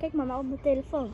Kijk mama op mijn telefoon.